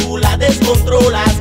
tú la descontrolas.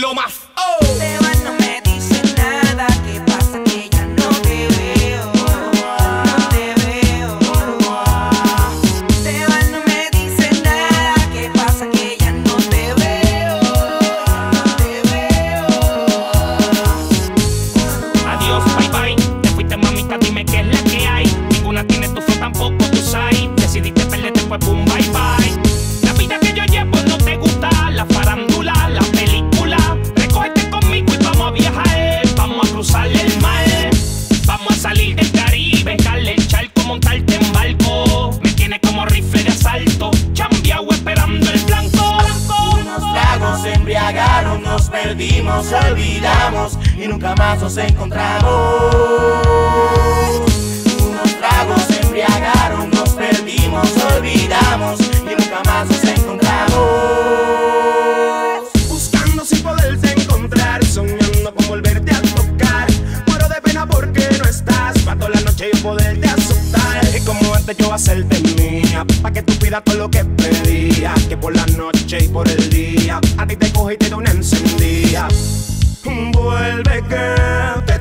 lo más. nos perdimos, olvidamos y nunca más nos encontramos. asustar. Es como antes yo hacerte mía, pa' que tú pidas todo lo que pedías. Que por la noche y por el día, a ti te cogí y te doy una encendida. Vuelve que te